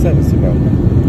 Serviceüberwachung